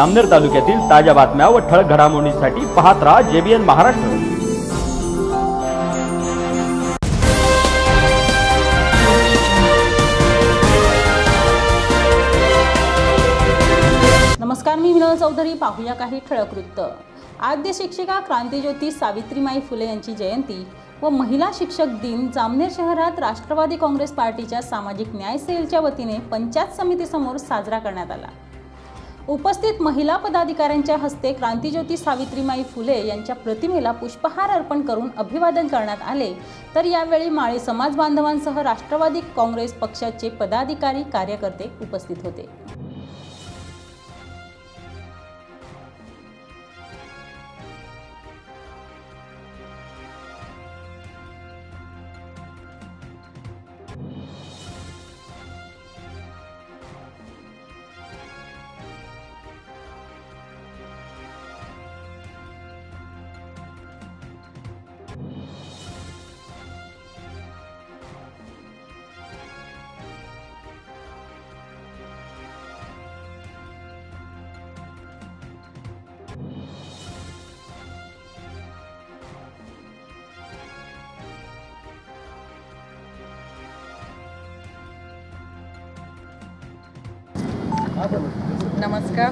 अमनेर तालुक्यातील ताज्या बातम्या व ठळक घडामोडींसाठी पाहत राहा जेबीएन महाराष्ट्र. नमस्कार मी विनोद चौधरी. पाहूया काही ठळक वृत्त. आद्य शिक्षिका क्रांतीज्योती सावित्रीमाई फुले यांची जयंती व महिला शिक्षक दिन जामनेर शहरात राष्ट्रवादी काँग्रेस पार्टीच्या सामाजिक न्याय सेलच्या वतीने पंचायत समितीसमोर साजरा करण्यात आला. उपस्थित महिला पदाधिकाऱ्यांच्या हस्ते क्रांतीज्योती सावित्रीमाई फुले यांच्या प्रतिमेला पुष्पहार अर्पण करून अभिवादन करण्यात आले. तर यावेळी माळी समाज बांधवांसह राष्ट्रवादी काँग्रेस पक्षाचे पदाधिकारी कार्यकर्ते उपस्थित होते. नमस्कार.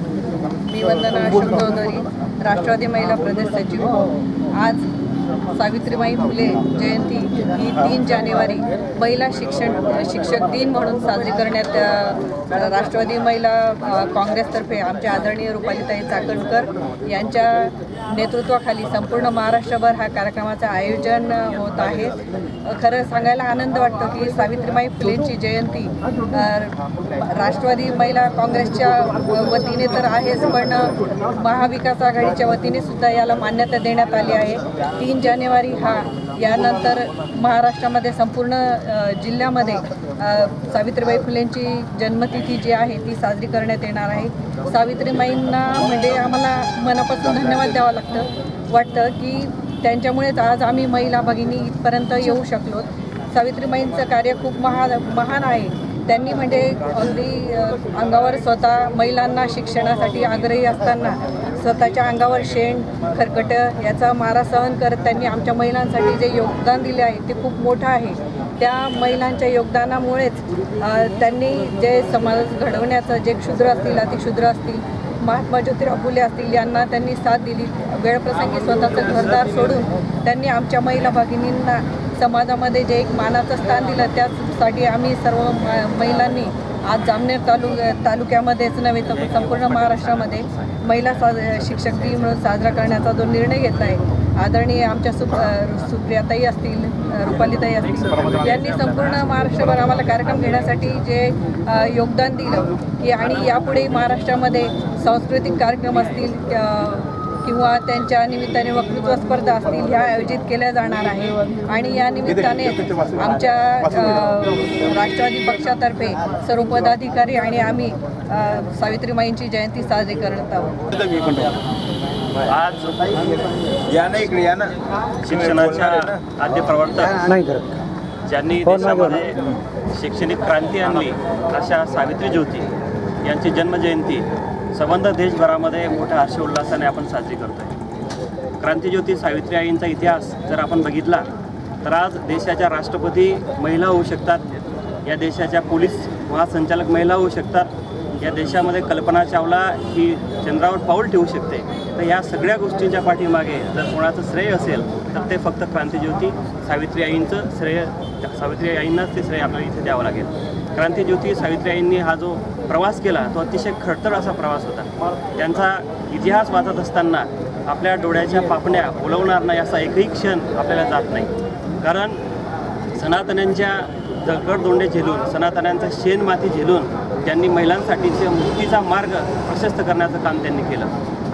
मी वंदना अशोक चौधरी राष्ट्रवादी महिला प्रदेश सचिव. आज सावित्रीबाई फुले जयंती ही तीन जानेवारी महिला शिक्षण शिक्षक दिन म्हणून साजरी करण्यात राष्ट्रवादी महिला काँग्रेसतर्फे आमच्या आदरणीय रुपालीताई चाकणकर यांच्या नेतृत्वाखाली संपूर्ण महाराष्ट्रभर हा कार्यक्रमाचं आयोजन होत आहे. खरं सांगायला आनंद वाटतो की सावित्रीबाई फुलेंची जयंती राष्ट्रवादी महिला काँग्रेसच्या वतीने तर आहेच पण महाविकास आघाडीच्या वतीने सुद्धा याला मान्यता देण्यात आली आहे. तीन जानेवारी हा. यानंतर महाराष्ट्रामध्ये संपूर्ण जिल्ह्यामध्ये सावित्रीबाई फुलेंची जन्मतिथी जी आहे ती साजरी करण्यात येणार आहे. सावित्रीबाईंना म्हणजे आम्हाला मनापासून धन्यवाद द्यावं लागतं. वाटतं की त्यांच्यामुळेच आज आम्ही महिला भगिनी इथपर्यंत येऊ शकलो. सावित्रीबाईंचं कार्य खूप महा महान आहे. त्यांनी म्हणजे अगदी अंगावर स्वतः महिलांना शिक्षणासाठी आग्रही असताना स्वतःच्या अंगावर शेण खरकटं याचा मारा सहन करत त्यांनी आमच्या महिलांसाठी जे योगदान दिले आहे ते खूप मोठं आहे. त्या महिलांच्या योगदानामुळेच त्यांनी जे समाज घडवण्याचं जे क्षुद्र असतील अतिक्षुद्र असतील महात्मा ज्योतिराव फुले असतील यांना त्यांनी साथ दिली. वेळप्रसंगी स्वतःचं घरदार सोडून त्यांनी आमच्या महिला भगिनींना समाजामध्ये जे एक मानाचं स्थान दिलं त्यासाठी आम्ही सर्व म- महिलांनी आज जामनेर तालु तालुक्यामध्येच नव्हे तर संपूर्ण महाराष्ट्रामध्ये महिला सा शिक्षक दिन म्हणून साजरा करण्याचा जो निर्णय घेतला आहे आदरणीय आमच्या सुप सुप्रियाताई असतील रुपालीताई असतील यांनी संपूर्ण महाराष्ट्रभर आम्हाला कार्यक्रम घेण्यासाठी जे योगदान दिलं की आणि यापुढे महाराष्ट्रामध्ये सांस्कृतिक कार्यक्रम असतील किंवा त्यांच्या निमित्ताने वक्तृत्व स्पर्धा असतील ह्या आयोजित केल्या जाणार आहे आणि या निमित्ताने आमच्या राष्ट्रवादी पक्षातर्फे सर्व पदाधिकारी आणि आम्ही सावित्रीमाईंची जयंती साजरी करत आहोत. आज या ना इकडे या ना. शिक्षणाच्या आद्य प्रवर्तक ज्यांनी देशामध्ये शैक्षणिक क्रांती आणली अशा सावित्री ज्योती यांची जन्मजयंती संबंध देशभरामध्ये मोठ्या हर्षोल्लासाने आपण साजरी करतो आहे क्रांतीज्योती सावित्री आईंचा इतिहास जर आपण बघितला तर आज देशाच्या राष्ट्रपती महिला होऊ शकतात या देशाच्या पोलीस महासंचालक महिला होऊ शकतात या देशामध्ये कल्पना चावला ही चंद्रावर पाऊल ठेवू शकते. तर या सगळ्या गोष्टींच्या पाठीमागे जर कोणाचं श्रेय असेल तर ते फक्त क्रांतीज्योती सावित्री आईंचं श्रेय सावित्री आईंनाच ते श्रेय आपल्याला इथे द्यावं लागेल. क्रांतीज्योती सावित्रीबाईंनी हा जो प्रवास केला तो अतिशय खडतड असा प्रवास होता. त्यांचा इतिहास वाचत असताना आपल्या डोळ्याच्या पापण्या उलवणार नाही असा एकही क्षण आपल्याला जात नाही. कारण सनातन्यांच्या जगडदोंडे झेलून सनातन्यांचा शेण माती झेलून त्यांनी महिलांसाठीचे मुक्तीचा मार्ग प्रशस्त करण्याचं काम त्यांनी केलं.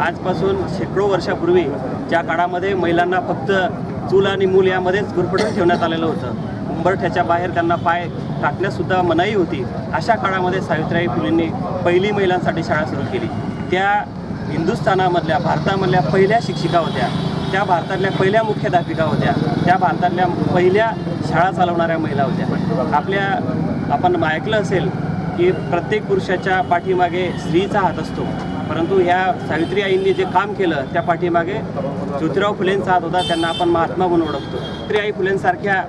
आजपासून शेकडो वर्षापूर्वी ज्या काळामध्ये महिलांना फक्त चूल आणि मूल यामध्येच गुरफटून ठेवण्यात आलेलं होतं उंबरठ्याच्या बाहेर त्यांना पाय टाकण्यासुद्धा मनाई होती. अशा काळामध्ये सावित्रीबाई फुलेंनी पहिली महिलांसाठी शाळा सुरू केली. त्या हिंदुस्थानामधल्या भारतामधल्या पहिल्या शिक्षिका होत्या. त्या भारतातल्या पहिल्या मुख्याध्यापिका होत्या. त्या भारतातल्या पहिल्या शाळा चालवणाऱ्या महिला होत्या. आपल्या आपण ऐकलं असेल की प्रत्येक पुरुषाच्या पाठीमागे स्त्रीचा हात असतो. परंतु ह्या सावित्री आईंनी जे काम केलं त्या पाठीमागे ज्योतिराव फुलेंचा हात होता. त्यांना आपण महात्मा म्हणून ओळखतो. सावित्रीबाई फुलेंसारख्या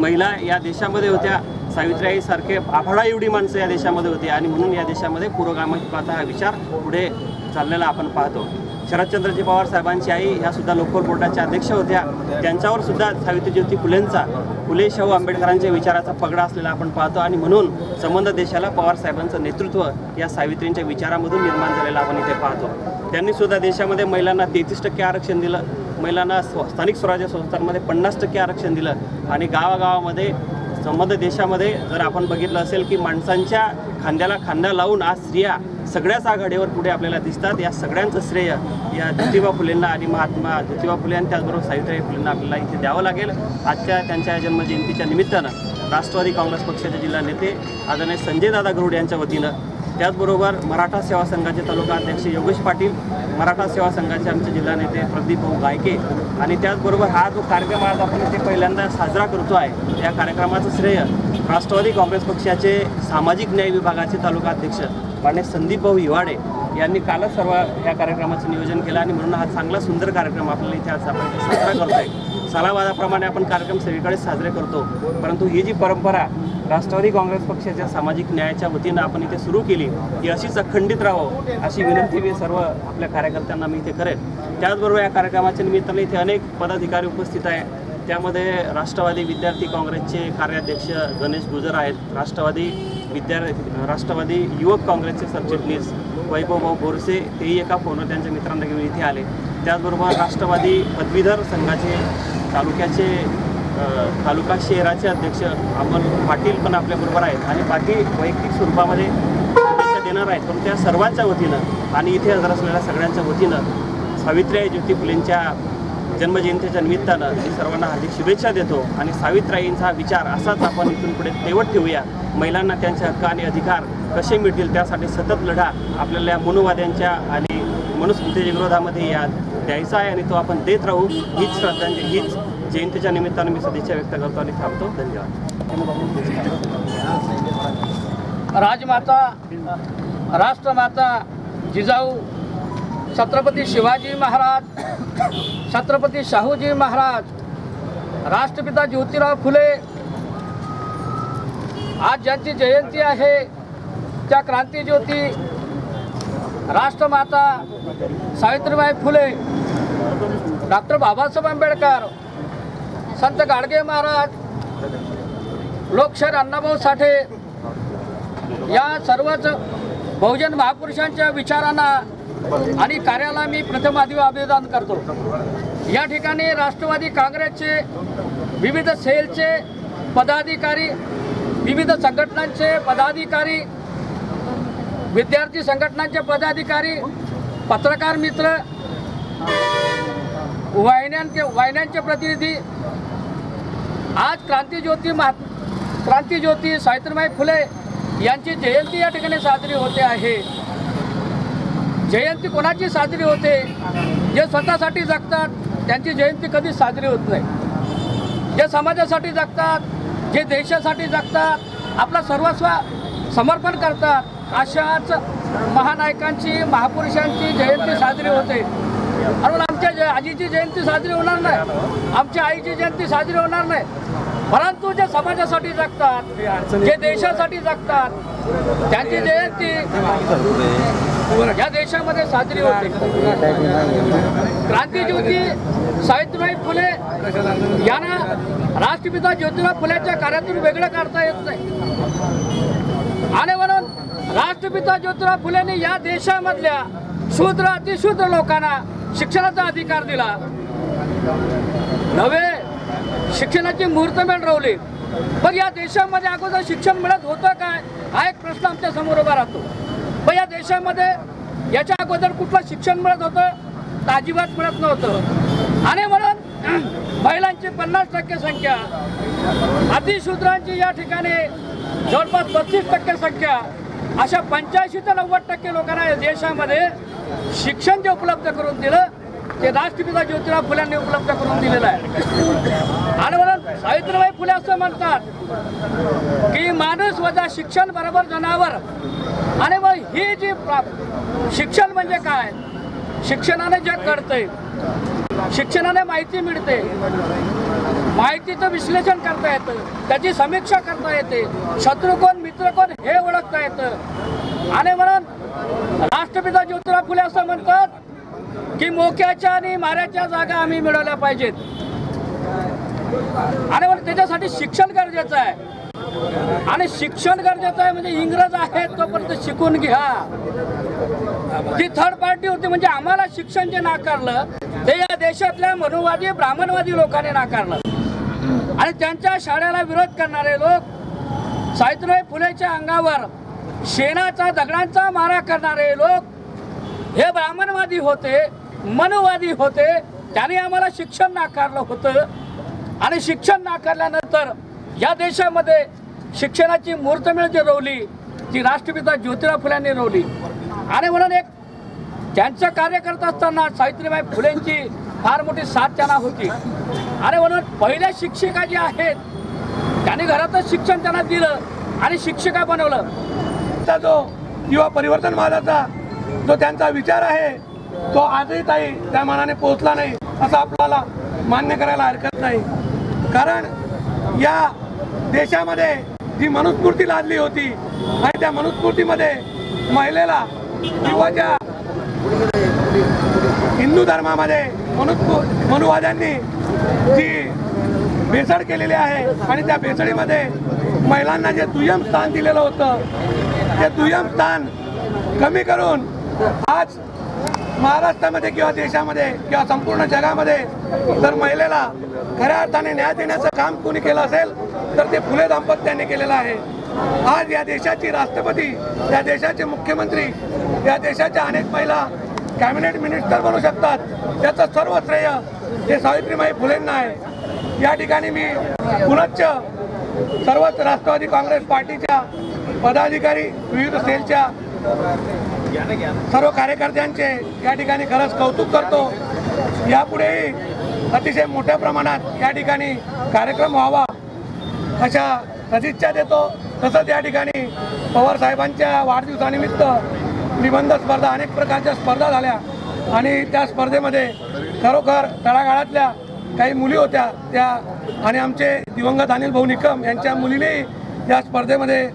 महिला या देशामध्ये होत्या सावित्रीबाईसारखे आभाळा एवढी माणसं या देशामध्ये होती आणि म्हणून या देशामध्ये पुरोगामित्वाचा हा विचार पुढे चाललेला आपण पाहतो. शरदचंद्रजी पवार साहेबांची आई ह्या सुद्धा लोकल बोर्डाच्या अध्यक्ष होत्या. त्यांच्यावर सुद्धा सावित्री ज्योती फुलेंचा फुले शाहू आंबेडकरांच्या विचाराचा पगडा असलेला आपण पाहतो आणि म्हणून संबंध देशाला पवार साहेबांचं नेतृत्व या सावित्रींच्या विचारामधून निर्माण झालेलं आपण इथे पाहतो. त्यांनी सुद्धा देशामध्ये महिलांना तेहतीस टक्के आरक्षण दिलं. महिलांना स्व- स्थानिक स्वराज्य संस्थांमध्ये पन्नास टक्के आरक्षण दिलं. आणि गावागावामध्ये संबंध देशामध्ये जर आपण बघितलं असेल की माणसांच्या खांद्याला खांदा लावून आज स्त्रिया सगळ्याच आघाडीवर पुढे आपल्याला दिसतात. या सगळ्यांचं श्रेय या ज्योतिबा फुलेंना आणि महात्मा ज्योतिबा फुले आणि त्याचबरोबर सावित्रीबाई फुलेंना आपल्याला इथे द्यावं लागेल. आजच्या त्यांच्या जन्मजयंतीच्या निमित्तानं राष्ट्रवादी काँग्रेस पक्षाचे जिल्हा नेते आदरणीय संजय दादा गरुड यांच्या वतीनं त्याचबरोबर मराठा सेवा संघाचे तालुका अध्यक्ष योगेश पाटील मराठा सेवा संघाचे आमचे जिल्हा नेते प्रदीप भाऊ गायके आणि त्याचबरोबर हा जो कार्यक्रम आज आपण इथे पहिल्यांदा साजरा करतो आहे या कार्यक्रमाचं श्रेय राष्ट्रवादी काँग्रेस पक्षाचे सामाजिक न्याय विभागाचे तालुका अध्यक्ष मान्य संदीप भाऊ हिवाडे यांनी कालच सर्व या कार्यक्रमाचं नियोजन केलं आणि म्हणून हा चांगला सुंदर कार्यक्रम आपल्याला इथे आज आपण साजरा करतो आहे सालावादाप्रमाणे आपण कार्यक्रम सगळीकडे साजरे करतो परंतु ही जी परंपरा राष्ट्रवादी काँग्रेस पक्षाच्या सामाजिक न्यायाच्या वतीनं आपण इथे सुरू केली ही अशीच अखंडित राहावं अशी विनंती मी सर्व आपल्या कार्यकर्त्यांना मी इथे करेन. त्याचबरोबर या कार्यक्रमाच्या निमित्ताने इथे अनेक पदाधिकारी उपस्थित आहे त्यामध्ये राष्ट्रवादी विद्यार्थी काँग्रेसचे कार्याध्यक्ष गणेश गुजर आहेत. राष्ट्रवादी विद्या राष्ट्रवादी युवक काँग्रेसचे सरचिटणीस वैभवभाऊ बोरसे तेही एका फोनवर त्यांच्या मित्रांना घेऊन इथे आले. त्याचबरोबर राष्ट्रवादी पदवीधर संघाचे तालुक्याचे तालुका शहराचे अध्यक्ष अमोल पाटील पण आपल्याबरोबर आहेत. आणि बाकी वैयक्तिक स्वरूपामध्ये शुभेच्छा देणार आहेत. पण त्या सर्वांच्या वतीनं आणि इथे हजर असलेल्या सगळ्यांच्या वतीनं सावित्रीबाई ज्योती फुलेंच्या जन्मजयंतीच्या निमित्तानं मी सर्वांना हार्दिक शुभेच्छा देतो. आणि सावित्रीबाईंचा विचार असाच आपण इथून पुढे तेवत ठेवूया. महिलांना त्यांचे हक्क आणि अधिकार कसे मिळतील त्यासाठी सतत लढा आपल्याला या मनुवाद्यांच्या आणि मनुस्मृतीच्या विरोधामध्ये या द्यायचा आहे आणि तो आपण देत राहू. हीच श्रद्धांजली हीच जयंतीच्या निमित्तानं मी सदिच्छा व्यक्त करतो आणि थांबतो. धन्यवाद. राजमाता राष्ट्रमाता जिजाऊ छत्रपती शिवाजी महाराज छत्रपती शाहूजी महाराज राष्ट्रपिता ज्योतिराव फुले आज ज्यांची जयंती आहे त्या क्रांतीज्योती राष्ट्रमाता सावित्रीबाई फुले डॉक्टर बाबासाहेब आंबेडकर संत गाडगे महाराज लोकशाहीर अण्णाभाऊ साठे या सर्वच बहुजन महापुरुषांच्या विचारांना आणि कार्याला मी प्रथम आधी अभिवादन करतो. या ठिकाणी राष्ट्रवादी काँग्रेसचे विविध सेलचे पदाधिकारी विविध संघटनांचे पदाधिकारी विद्यार्थी संघटनांचे पदाधिकारी पत्रकार मित्र वाहिन्यांचे वाहिन्यांचे प्रतिनिधी आज क्रांतीज्योती महा क्रांतीज्योती सावित्रीबाई फुले यांची जयंती या ठिकाणी साजरी होते आहे. जयंती कोणाची साजरी होते? जे स्वतःसाठी जगतात त्यांची जयंती कधीच साजरी होत नाही. जे समाजासाठी जगतात जे देशासाठी जगतात आपला सर्वस्व समर्पण करतात अशाच महानायकांची महापुरुषांची जयंती साजरी होते. म्हणून आमच्या जय आजीची जयंती साजरी होणार नाही. आमच्या आईची जयंती साजरी होणार नाही. परंतु जे समाजासाठी जगतात जे देशासाठी जगतात त्यांची जयंती या देशामध्ये साजरी होते. क्रांतीज्योती सावित्रीबाई फुले यांना राष्ट्रपिता ज्योतिराव फुलेच्या कार्यातून वेगळं काढता येत नाही. आणि म्हणून राष्ट्रपिता ज्योतिराव फुलेंनी या देशामधल्या शूद्र अतिशूद्र लोकांना शिक्षणाचा अधिकार दिला. नवे शिक्षणाची मुहूर्तमेढ रवली. पण या देशामध्ये अगोदर शिक्षण मिळत होतं काय? हा एक प्रश्न आमच्यासमोर उभा राहतो. पण या देशामध्ये याच्या अगोदर कुठलं शिक्षण मिळत होतं? तर अजिबात मिळत नव्हतं. आणि म्हणून महिलांची पन्नास टक्के संख्या अतिशूद्रांची या ठिकाणी जवळपास पस्तीस टक्के संख्या अशा पंच्याऐंशी ते नव्वद टक्के लोकांना या देशामध्ये शिक्षण जे उपलब्ध करून दिलं ते राष्ट्रपिता ज्योतिराव फुल्यांनी उपलब्ध करून दिलेलं आहे. आणि म्हणून सावित्रीबाई फुले असं म्हणतात की माणूस वजा शिक्षण बरोबर जनावर. आणि मग ही जी प्रा- शिक्षण म्हणजे काय? शिक्षणाने जग घडतंय. शिक्षणाने माहिती मिळते. माहितीचं विश्लेषण करता येतं. त्याची समीक्षा करता येते. शत्रू कोण मित्र कोण हे ओळखता येतं. आणि म्हणून राष्ट्रपिता ज्योतिराव फुले असं म्हणतात की मोक्याच्या आणि माऱ्याच्या जागा आम्ही मिळवल्या पाहिजेत. आणि म्हणून त्याच्यासाठी शिक्षण गरजेचं आहे. आणि शिक्षण गरजेचं आहे म्हणजे इंग्रज आहे तोपर्यंत शिकून घ्या. जी थर्ड पार्टी होती म्हणजे आम्हाला शिक्षण जे नाकारलं ते या देशातल्या मनुवादी ब्राह्मणवादी लोकांनी नाकारलं. आणि त्यांच्या शाळेला विरोध करणारे लोक सावित्रीबाई फुलेच्या अंगावर शेणाचा दगडांचा मारा करणारे लोक हे ब्राह्मणवादी होते मनवादी होते. त्याने आम्हाला शिक्षण नाकारलं होतं. आणि शिक्षण नाकारल्यानंतर या देशामध्ये शिक्षणाची मूर्तमेळ जी रोवली ती राष्ट्रपिता ज्योतिराव फुल्यांनी रोवली. आणि म्हणून एक त्यांचं कार्य करत असताना सावित्रीबाई फुलेंची फार मोठी साथ त्यांना होती. आणि म्हणून पहिल्या शिक्षिका जे आहेत त्यांनी घरातच शिक्षण त्यांना दिलं आणि शिक्षिका बनवलं. चा जो किंवा परिवर्तनवादाचा जो त्यांचा विचार आहे तो आजही ताई त्या मनाने पोहोचला नाही असं आपल्याला मान्य करायला हरकत नाही. कारण या देशामध्ये जी मनुस्फूर्ती लादली होती आणि त्या मनुस्फूर्तीमध्ये महिलेला किंवा ज्या हिंदू धर्मामध्ये मनुस्मृ मनुवाद्यांनी जी भेसळ केलेली आहे आणि त्या भेसळीमध्ये महिलांना जे दुय्यम स्थान दिलेलं होतं ते दुय्यम स्थान कमी करून आज महाराष्ट्रामध्ये किंवा देशामध्ये किंवा संपूर्ण जगामध्ये जर महिलेला खऱ्या अर्थाने न्याय देण्याचं काम कोणी केलं असेल तर ते फुले दाम्पत्याने केलेलं आहे. आज या देशाची राष्ट्रपती या देशाचे मुख्यमंत्री या देशाच्या अनेक महिला कॅबिनेट मिनिस्टर बनू शकतात. त्याचं सर्व श्रेय हे सावित्रीबाई फुलेंना आहे. या ठिकाणी मी पुनश्च सर्वच राष्ट्रवादी काँग्रेस पार्टीच्या पदाधिकारी विविध सेलच्या सर्व कार्यकर्त्यांचे या ठिकाणी खरंच कौतुक करतो. यापुढेही अतिशय मोठ्या प्रमाणात या ठिकाणी कार्यक्रम व्हावा अशा सदिच्छा देतो. तसंच या ठिकाणी पवार साहेबांच्या वाढदिवसानिमित्त निबंध स्पर्धा अनेक प्रकारच्या स्पर्धा झाल्या आणि त्या स्पर्धेमध्ये खरोखर तळागाळातल्या काही मुली होत्या त्या आणि आमचे दिवंगत अनिल भाऊ निकम यांच्या मुलीनेही या स्पर्धेमध्ये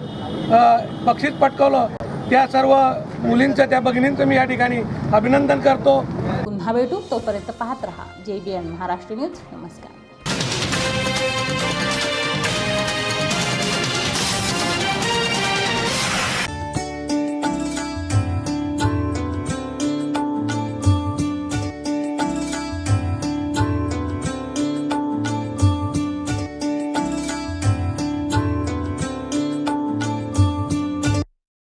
बक्षीस पटकवलं. त्या सर्व मुलींचं त्या भगिनींचं मी या ठिकाणी अभिनंदन करतो. पुन्हा भेटू. तोपर्यंत पाहत राहा. जे बी एन महाराष्ट्र न्यूज. नमस्कार.